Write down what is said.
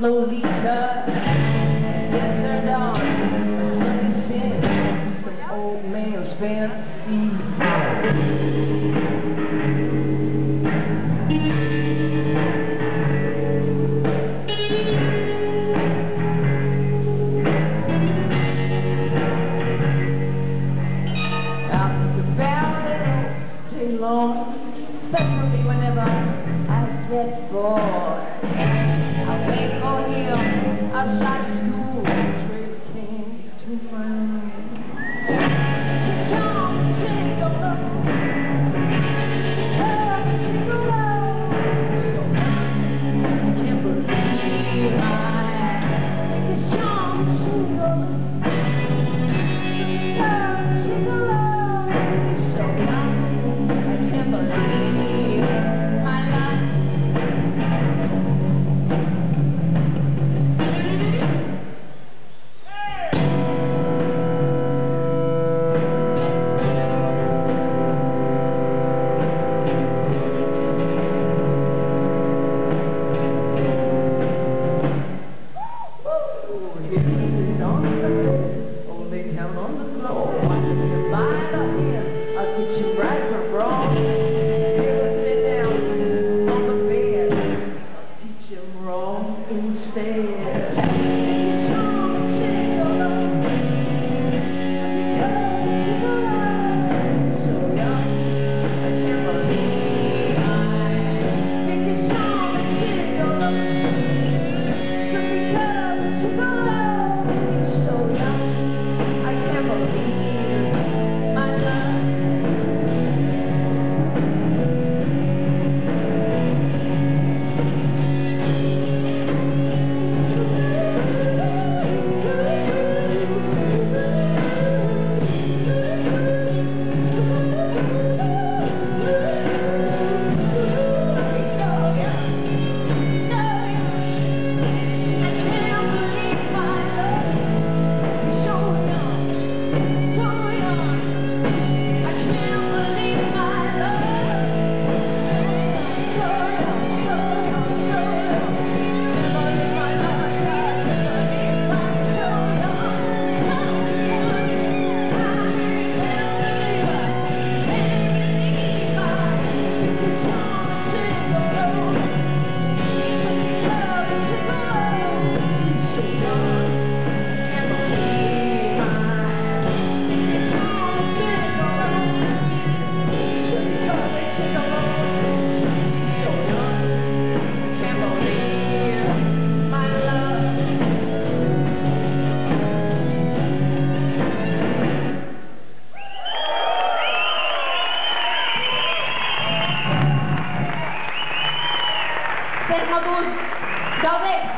Lolita, yes, her daughter, spin, some old man's long, especially whenever Bored. I wait for him Matud. Dami.